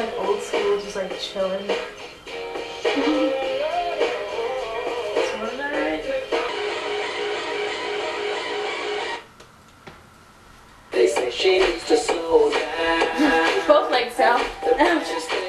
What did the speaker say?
like old school, just like chilling. they say she needs to slow down. Both legs out.